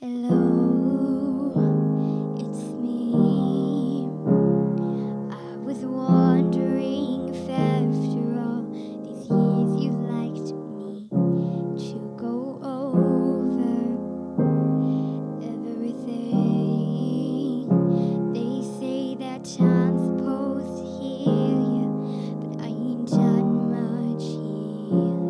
Hello, it's me. I was wondering if after all these years you liked me to go over everything. They say that time's supposed to heal you, but I ain't done much here.